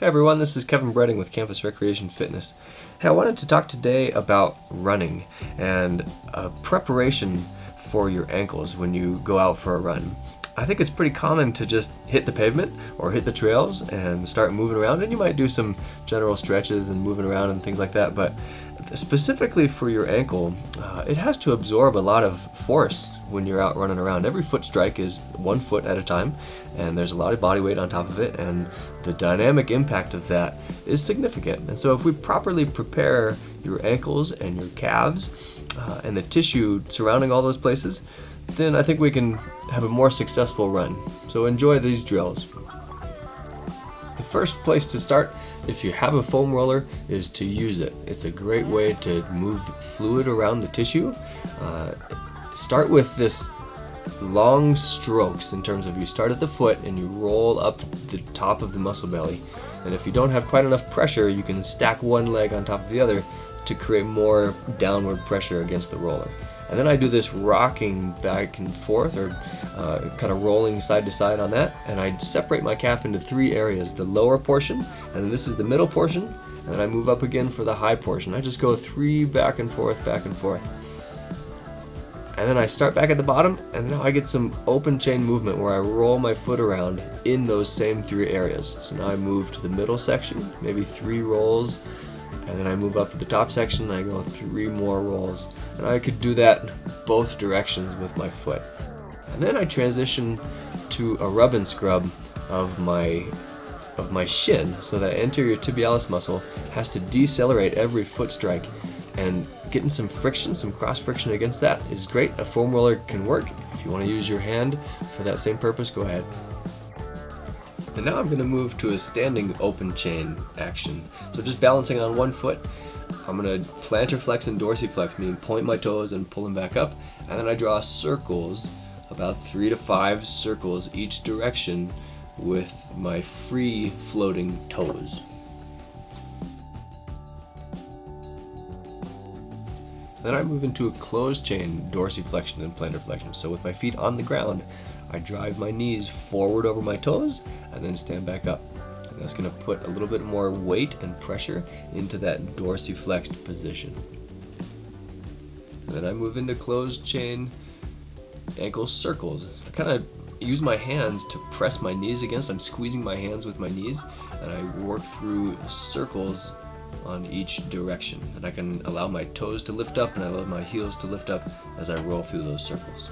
Hey everyone, this is Kevin Bredding with Campus Recreation Fitness. Hey, I wanted to talk today about running and uh, preparation for your ankles when you go out for a run. I think it's pretty common to just hit the pavement or hit the trails and start moving around, and you might do some general stretches and moving around and things like that. But specifically for your ankle, uh, it has to absorb a lot of force when you're out running around. Every foot strike is one foot at a time, and there's a lot of body weight on top of it, and the dynamic impact of that is significant. And so, if we properly prepare your ankles and your calves uh, and the tissue surrounding all those places, then I think we can have a more successful run. So, enjoy these drills. The first place to start if you have a foam roller is to use it. It's a great way to move fluid around the tissue. Uh, start with this long strokes in terms of you start at the foot and you roll up the top of the muscle belly. And if you don't have quite enough pressure, you can stack one leg on top of the other to create more downward pressure against the roller. And then I do this rocking back and forth or uh, kind of rolling side to side on that. And I separate my calf into three areas the lower portion, and this is the middle portion, and then I move up again for the high portion. I just go three back and forth, back and forth. And then I start back at the bottom, and now I get some open chain movement where I roll my foot around in those same three areas. So now I move to the middle section, maybe three rolls, and then I move up to the top section and I go three more rolls. And I could do that both directions with my foot. And then I transition to a rub and scrub of my of my shin so that anterior tibialis muscle has to decelerate every foot strike and getting some friction, some cross friction against that is great. A foam roller can work. If you want to use your hand for that same purpose, go ahead. And now I'm going to move to a standing open chain action. So just balancing on one foot, I'm going to plantar flex and dorsiflex, meaning point my toes and pull them back up. And then I draw circles, about three to five circles each direction with my free floating toes. Then I move into a closed chain dorsiflexion and plantar flexion. So with my feet on the ground, I drive my knees forward over my toes and then stand back up. And that's going to put a little bit more weight and pressure into that dorsiflexed position. Then I move into closed chain ankle circles. I kind of use my hands to press my knees against. I'm squeezing my hands with my knees and I work through circles on each direction. And I can allow my toes to lift up and I allow my heels to lift up as I roll through those circles.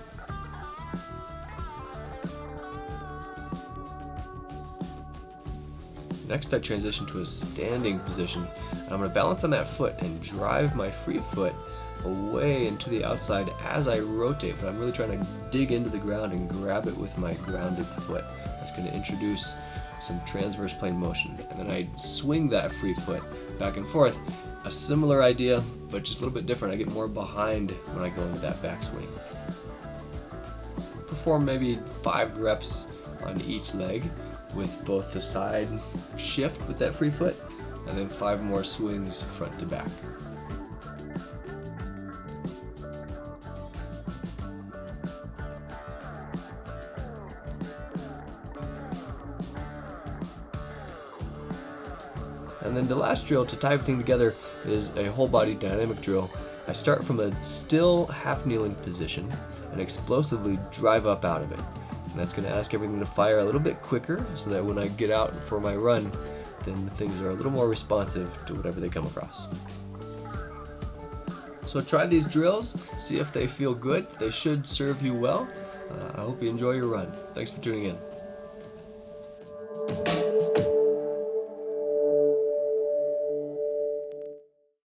Next I transition to a standing position. I'm going to balance on that foot and drive my free foot away into the outside as I rotate, but I'm really trying to dig into the ground and grab it with my grounded foot. That's going to introduce some transverse plane motion. And then I swing that free foot back and forth. A similar idea, but just a little bit different. I get more behind when I go into that backswing. Perform maybe five reps on each leg with both the side shift with that free foot and then five more swings front to back. And then the last drill to tie everything together is a whole body dynamic drill. I start from a still half kneeling position and explosively drive up out of it. And that's going to ask everything to fire a little bit quicker so that when I get out for my run, then things are a little more responsive to whatever they come across. So try these drills, see if they feel good. They should serve you well. Uh, I hope you enjoy your run. Thanks for tuning in.